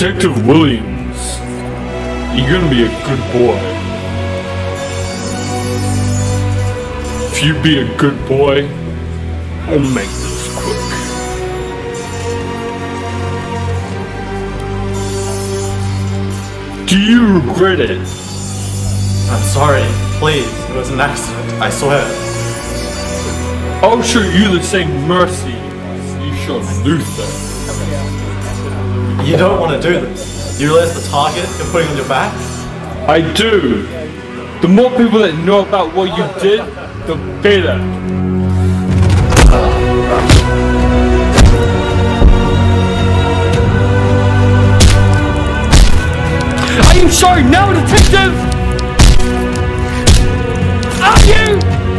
Detective Williams, you're gonna be a good boy. If you be a good boy, I'll make this quick. Do you regret it? I'm sorry. Please, it was an accident. I swear. I'll show you the same mercy you showed Luther. You don't want to do this. You realize the target you're putting on your back? I do. The more people that know about what you did, the better. Are you sorry now, detective? Are you?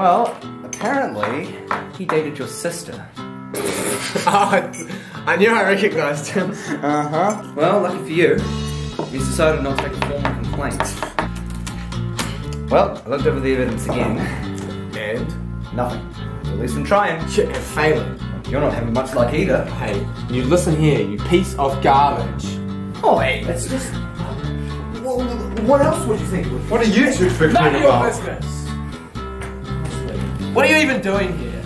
Well, apparently, he dated your sister. oh, I, I knew I recognized him. Uh huh. Well, lucky for you, he's decided not to make a formal complaint. Well, I looked over the evidence again. And? Nothing. At least I'm trying. Shit, you're failing. You're not having much luck either. Hey, you listen here, you piece of garbage. Oh, hey, that's just. What else would you think? What are you two fiddling None of your business. What are you even doing here?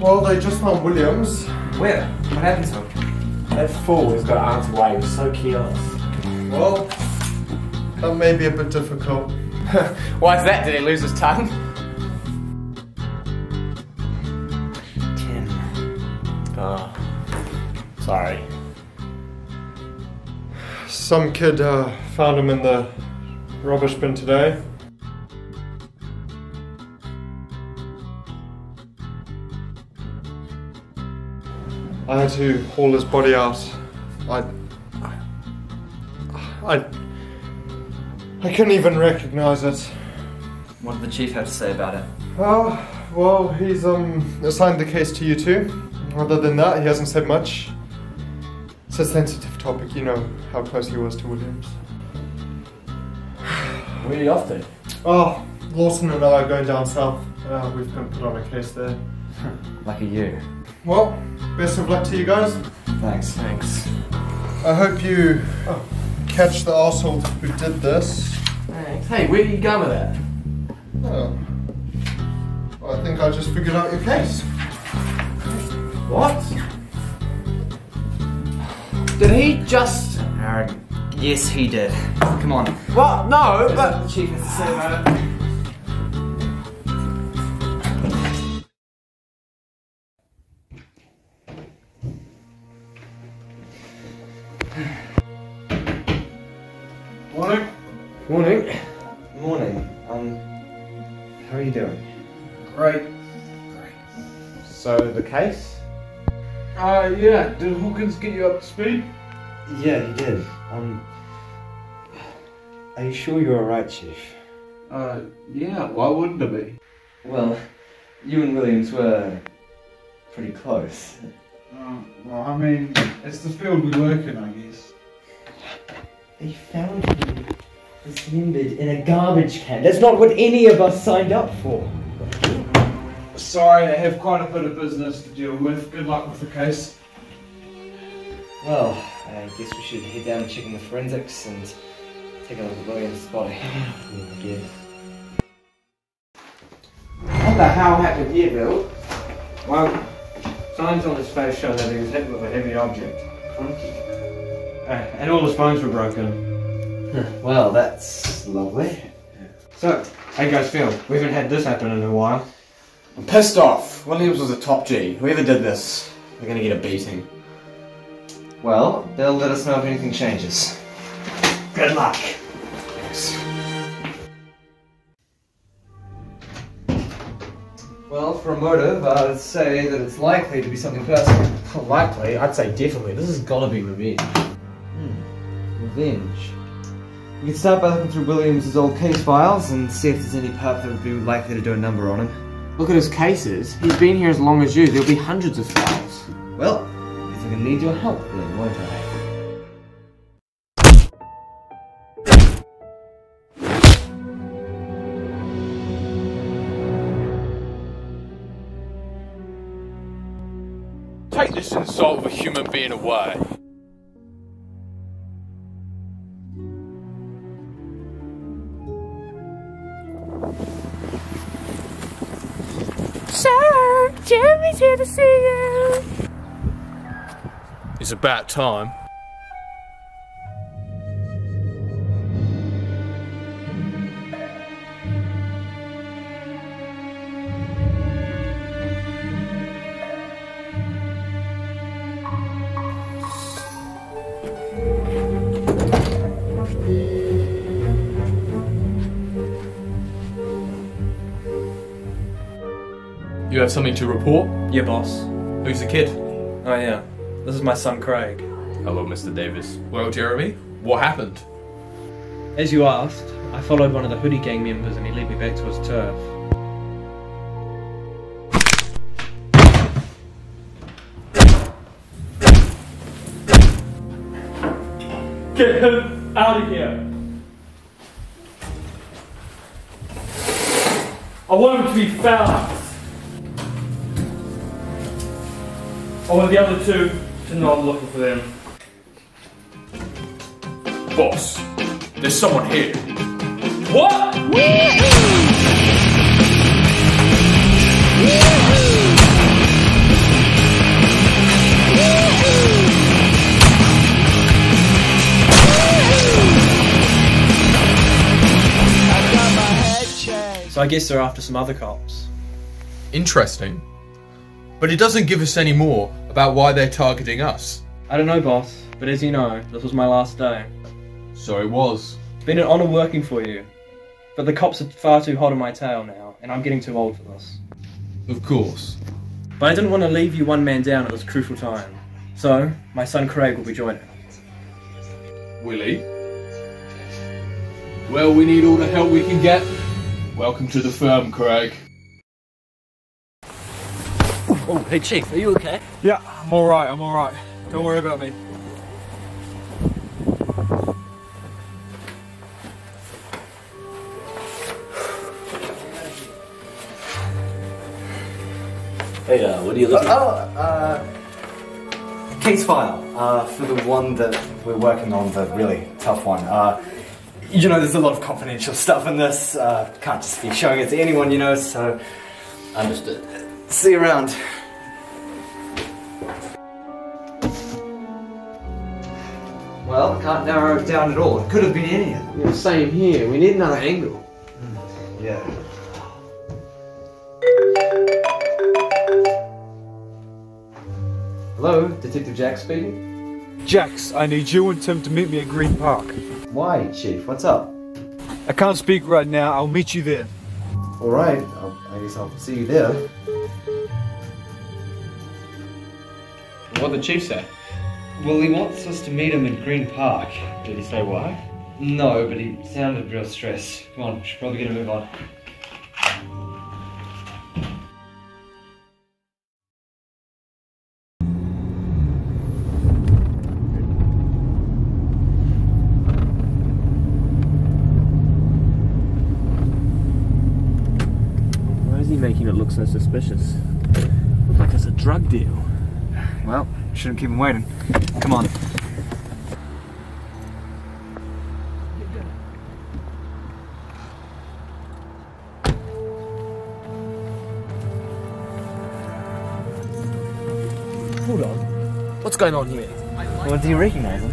Well, they just found Williams. Where? What happened to him? That fool has got Aunt's way. He was so careless. Well, that may be a bit difficult. Why is that? Did he lose his tongue? Ten. Oh. Sorry. Some kid uh, found him in the rubbish bin today. I had to haul his body out. I. I. I couldn't even recognize it. What did the chief have to say about it? Oh, well, he's um assigned the case to you too. Other than that, he hasn't said much. It's a sensitive topic, you know how close he was to Williams. Where are you off to? Oh, Lawson and I are going down south. Uh, we've been put on a case there. Lucky you. Well, best of luck to you guys. Thanks. Thanks. I hope you oh, catch the asshole who did this. Thanks. Hey, where you going with that? Oh. Well, I think I just figured out your case. What? Did he just... Aaron. Yes, he did. Come on. What? No, but... The chief has to say about it. Morning. Morning. Um, how are you doing? Great. Great. So, the case? Uh, yeah. Did Hawkins get you up to speed? Yeah, he did. Um, are you sure you're alright, Chief? Uh, yeah. Why wouldn't it be? Well, you and Williams were pretty close. Uh, well, I mean, it's the field we work in, I guess. They found him dismembered in a garbage can. That's not what any of us signed up for. Sorry, I have quite a bit of business to deal with. Good luck with the case. Well, I guess we should head down and check in the forensics and take a look at William's body. I. What the hell happened here, Bill? Well, signs on his face show that he was hit with a heavy object. Uh, and all his bones were broken. Well, that's lovely. So, how you guys feel? We haven't had this happen in a while. I'm pissed off. Williams was a top G. Whoever did this, they're gonna get a beating. Well, they'll let us know if anything changes. Good luck. Well, for a motive, I'd say that it's likely to be something personal. Likely, I'd say definitely. This has gotta be revenge. Hmm. Revenge. We can start by looking through Williams' old case files and see if there's any perp that would be likely to do a number on him. Look at his cases. He's been here as long as you. There'll be hundreds of files. Well, I think I need your help then, won't I? Take this insult of a human being away. To see you. It's about time. Have something to report? Yeah, boss. Who's the kid? Oh, yeah. This is my son, Craig. Hello, Mr. Davis. Well, Jeremy, what happened? As you asked, I followed one of the hoodie gang members and he led me back to his turf. Get him out of here! I want him to be found! I want the other two to know I'm looking for them. Boss, there's someone here. What? So I guess they're after some other cops. Interesting. But it doesn't give us any more about why they're targeting us. I don't know, boss, but as you know, this was my last day. So it was. It's been an honor working for you. But the cops are far too hot on my tail now, and I'm getting too old for this. Of course. But I didn't want to leave you one man down at this crucial time. So, my son Craig will be joining. Willie? Well, we need all the help we can get. Welcome to the firm, Craig. Oh, hey Chief, are you okay? Yeah, I'm alright, I'm alright. Don't worry about me. Hey, uh, what are you looking oh, uh, Oh, uh, case file uh, for the one that we're working on, the really tough one. Uh, you know, there's a lot of confidential stuff in this. Uh, can't just be showing it to anyone, you know, so. Understood. See you around. Can't narrow it down at all. It could have been any of them. Yeah, same here. We need another angle. Hmm, yeah. Hello, Detective Jack speaking. Jax, I need you and Tim to meet me at Green Park. Why, Chief? What's up? I can't speak right now. I'll meet you there. All right, I'll, I guess I'll see you there. What did the chief say? Well, he wants us to meet him in Green Park. Did he say why? No, but he sounded real stressed. Come on, we should probably get a move on. Why is he making it look so suspicious? Looks like it's a drug deal. Shouldn't keep him waiting. Come on. Hold on. What's going on here? Well, do you recognize him?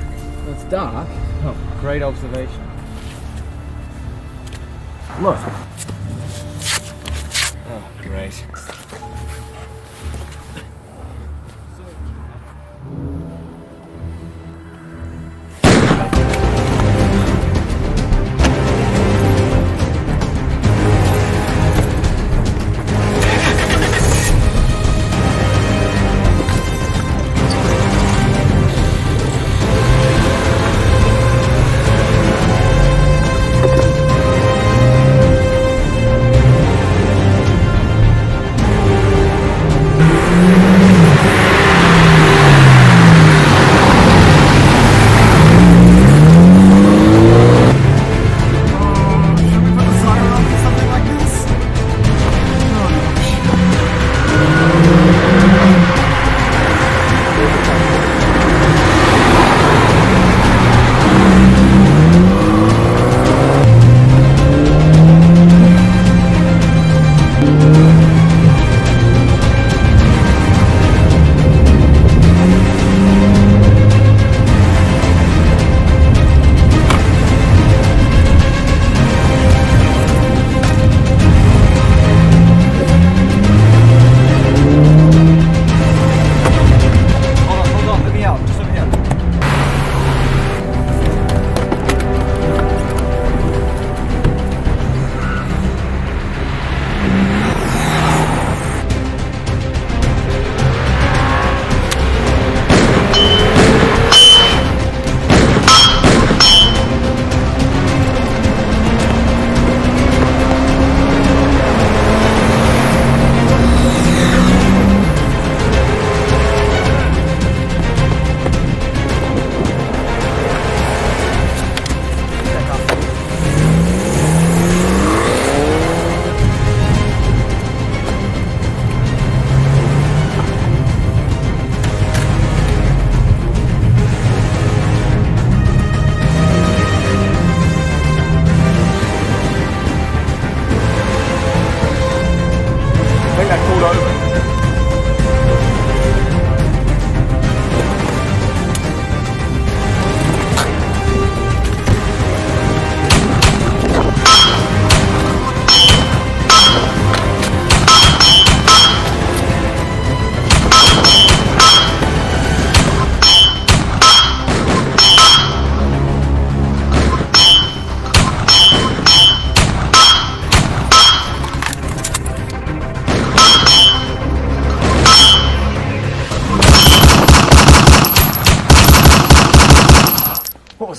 It's dark. Oh, great observation. Look. Oh, great.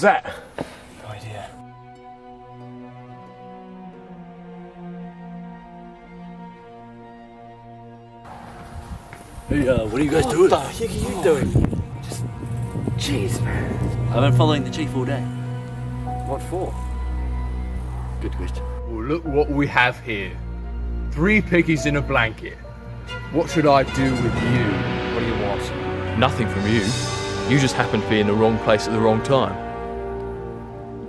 What was that? No idea. Hey, uh, what are you guys doing? What the heck are you doing? Just, jeez, man. I've been following the chief all day. What for? Good question. Well, look what we have here. Three piggies in a blanket. What should I do with you? What do you want? Nothing from you. You just happened to be in the wrong place at the wrong time.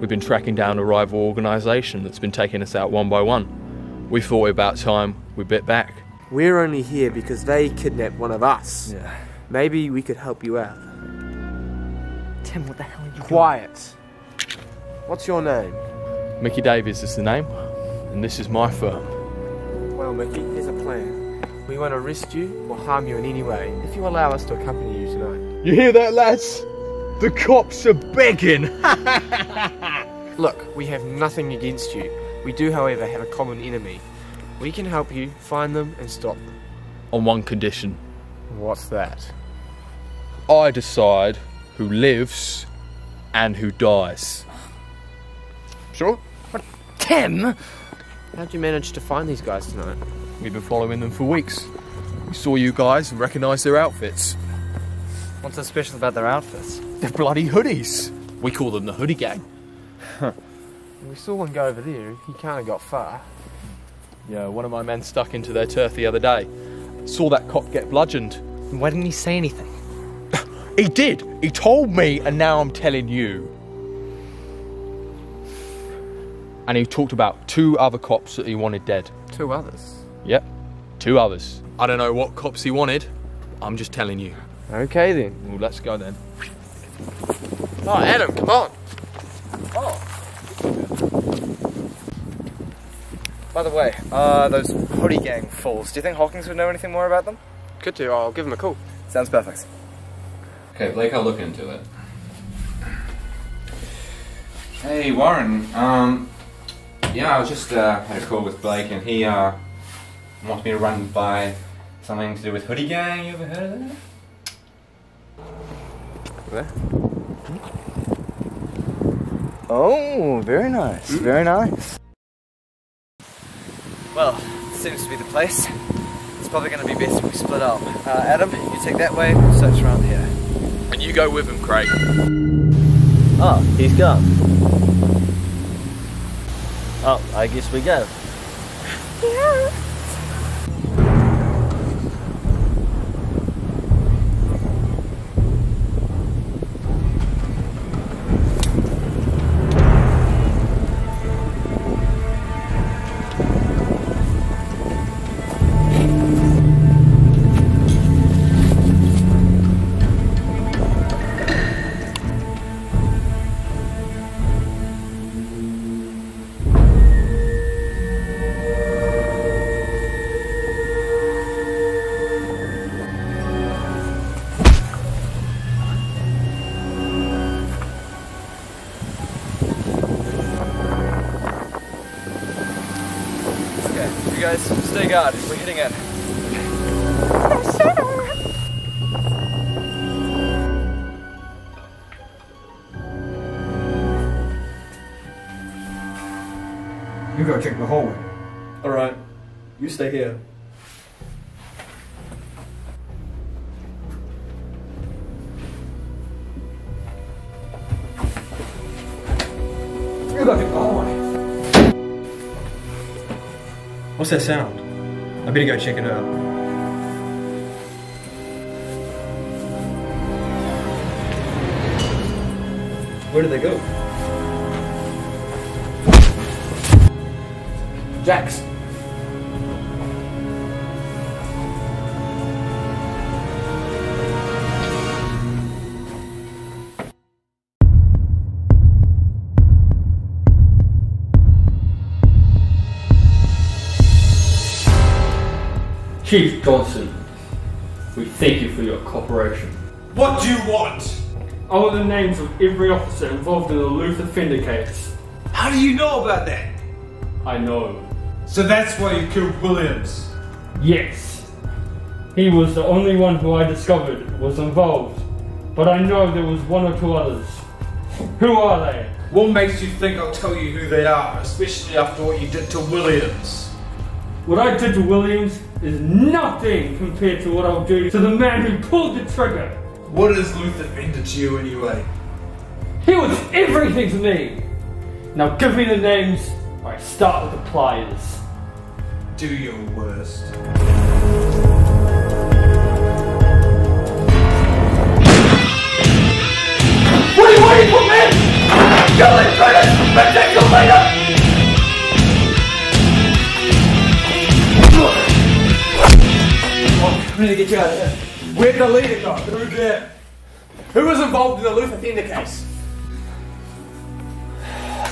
We've been tracking down a rival organisation that's been taking us out one by one. We thought about time we bit back. We're only here because they kidnapped one of us. Yeah. Maybe we could help you out. Tim, what the hell are you Quiet. What's your name? Mickey Davies is the name, and this is my firm. Well, Mickey, here's a plan. We won't arrest you or harm you in any way if you allow us to accompany you tonight. You hear that, lads? The cops are begging. Look, we have nothing against you. We do, however, have a common enemy. We can help you find them and stop them. On one condition What's that? I decide who lives and who dies. Sure. But Tim! How'd you manage to find these guys tonight? We've been following them for weeks. We saw you guys and recognised their outfits. What's so special about their outfits? They're bloody hoodies. We call them the Hoodie Gang. We saw one go over there. He kind of got far. Yeah, one of my men stuck into their turf the other day. Saw that cop get bludgeoned. Why didn't he say anything? He did. He told me, and now I'm telling you. And he talked about two other cops that he wanted dead. Two others? Yep, two others. I don't know what cops he wanted. I'm just telling you. Okay then. Well, let's go then. Oh, Adam, come on. Oh. By the way, uh, those hoodie gang fools, do you think Hawkins would know anything more about them? Could do. I'll give him a call. Sounds perfect. Okay, Blake, I'll look into it. Hey, Warren. Um, yeah, I was just uh, had a call with Blake, and he uh, wants me to run by something to do with Hoodie Gang. You ever heard of that? Where? Oh, very nice, very nice. Well, seems to be the place. It's probably going to be best if we split up. Uh, Adam, you take that way, we'll search around here. And you go with him, Craig. Oh, he's gone. Oh, I guess we go. Okay, stay here. You go check the hallway. What's that sound? I better go check it out. Where did they go? Jax. Chief Johnson, we thank you for your cooperation. What do you want? I want the names of every officer involved in the Luther Fender case. How do you know about that? I know. So that's why you killed Williams. Yes. He was the only one who I discovered was involved. But I know there was one or two others. Who are they? What makes you think I'll tell you who they are, especially after what you did to Williams? What I did to Williams is nothing compared to what I'll do to the man who pulled the trigger. What has Luther been to you anyway? He was everything to me. Now give me the names, or I start with the pliers. Do your worst. What do you want from me? Kill this traitor! Protect your leader! Get you out of here. Where'd the leader go? Who did? Who was involved in the Luther Fender case?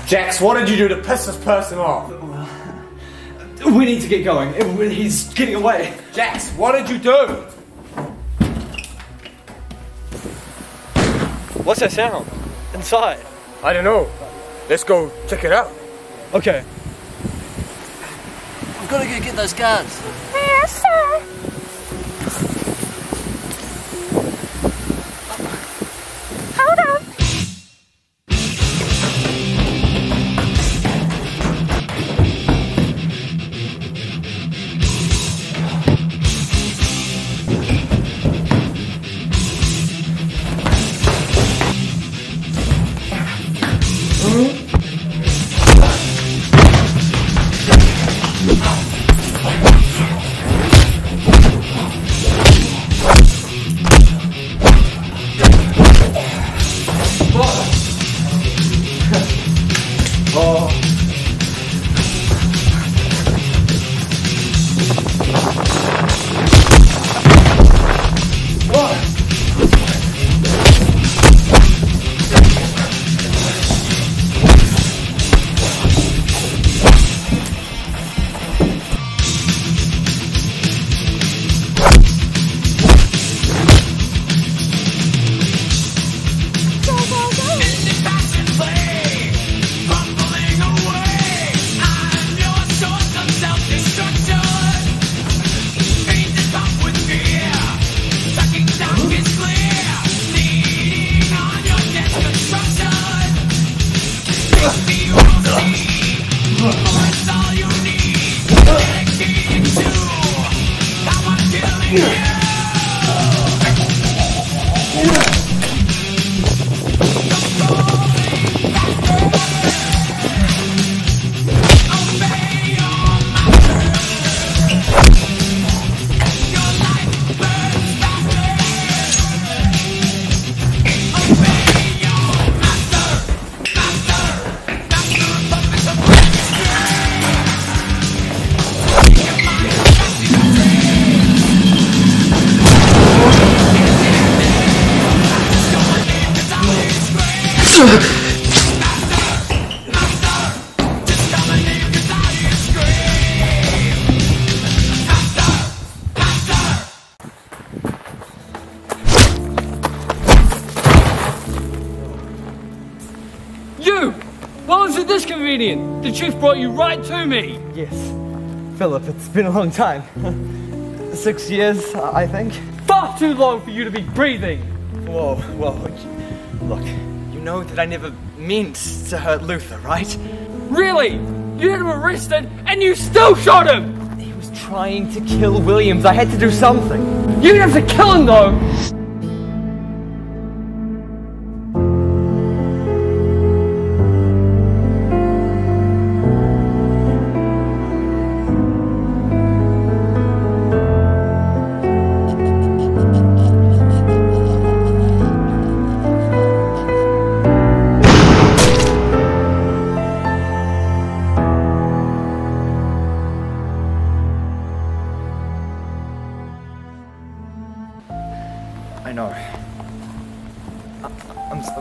Jax, what did you do to piss this person off? We need to get going. He's getting away. Jax, what did you do? What's that sound? Inside. I don't know. Let's go check it out. Okay. We've got to go get those guards. Yes, sir. Chief brought you right to me. Yes. Philip, it's been a long time. Six years, I think. Far too long for you to be breathing. Whoa, whoa. Look, you know that I never meant to hurt Luther, right? Really? You had him arrested and you still shot him! He was trying to kill Williams. I had to do something. You didn't have to kill him though!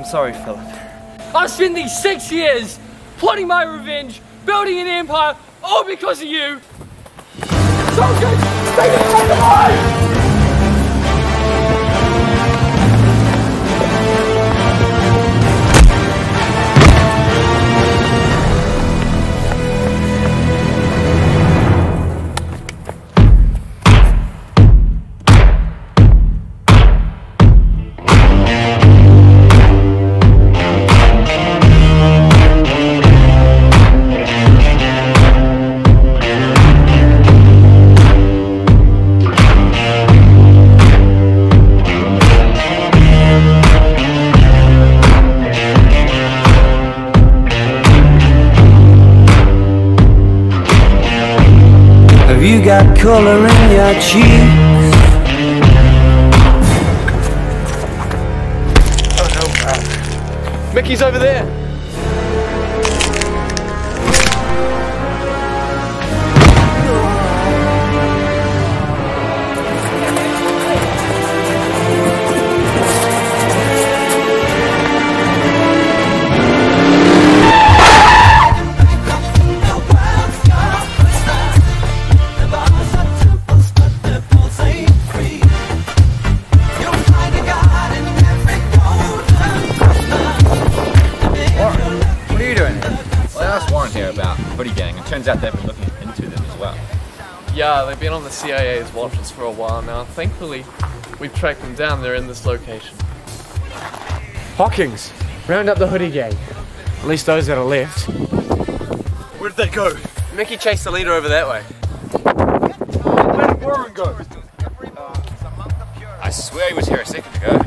Sorry, Philip. I spent these six years plotting my revenge, building an empire, all because of you! Soldiers, take it from Yeah, they've been on the CIA's watches for a while now. Thankfully, we've tracked them down. They're in this location. Hawkins, round up the hoodie gang. At least those that are left. Where did they go? Mickey chased the leader over that way. Where did Warren go? I swear he was here a second ago.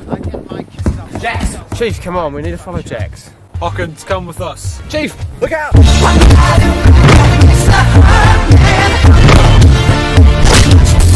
Jax! Chief, come on, we need to follow Jax. Hawkins, come with us. Chief, look out!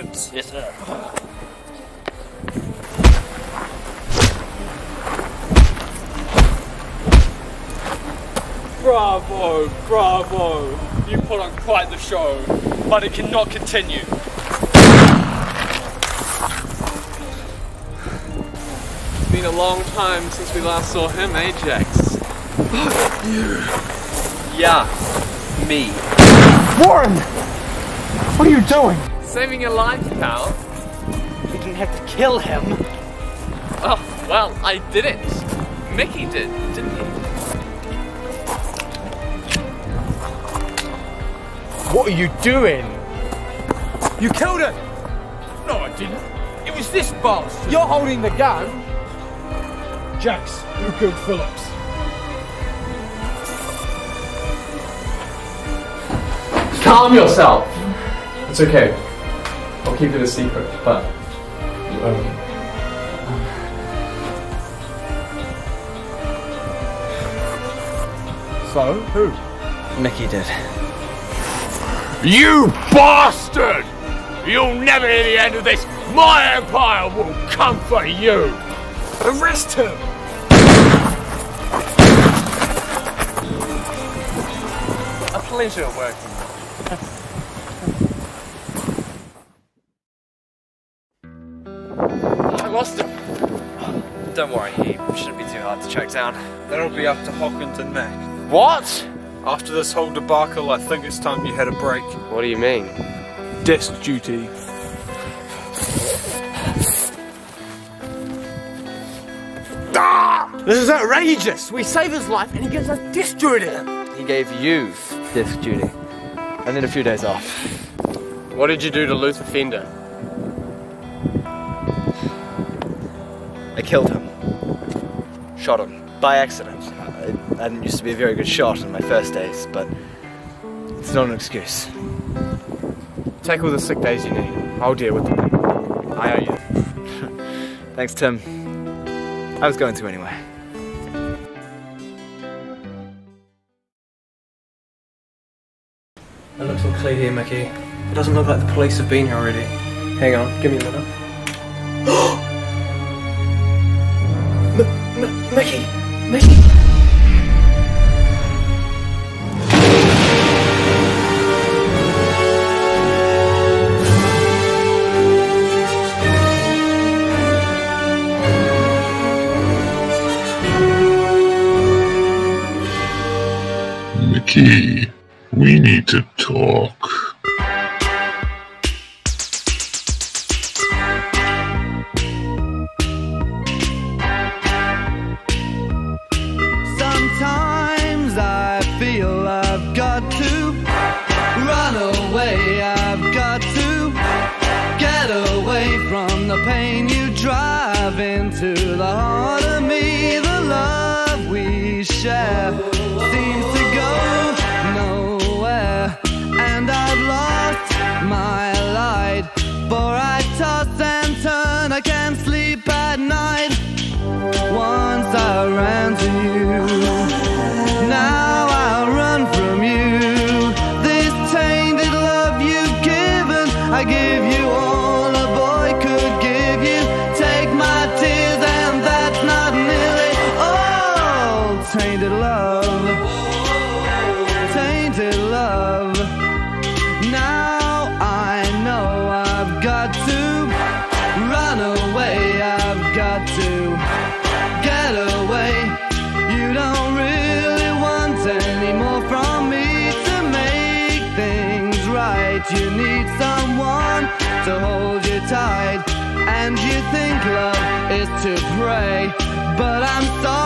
Hawkins. Yes, sir. Bravo, bravo. You put on quite the show, but it cannot continue. It's been a long time since we last saw him, Ajax. Jax? you. Yeah, me. Warren! What are you doing? Saving your life, pal. We didn't have to kill him. Oh, well, I didn't. Mickey did, didn't he? What are you doing? You killed him! No, I didn't. It was this bastard. You're holding the gun. Jax, who killed Phillips? Calm yourself. It's okay. I'll keep it a secret, but you owe me. So, who? Mickey did. You bastard! You'll never hear the end of this. My empire will come for you. Arrest him! A pleasure working. Down. That'll be up to Hawkins and Mac. What? After this whole debacle, I think it's time you had a break. What do you mean? Desk duty. ah! This is outrageous! We save his life and he gives us desk duty! He gave you desk duty. And then a few days off. What did you do to Luther Fender? I killed him. Shot him. By accident. I, I didn't used to be a very good shot in my first days, but it's not an excuse. Take all the sick days you need. I'll deal with them. I owe you. Thanks, Tim. I was going to anyway. It looks all clear here, Mickey. It doesn't look like the police have been here already. Hang on, give me a minute. Mickey! We need to talk. I ran I'm sorry,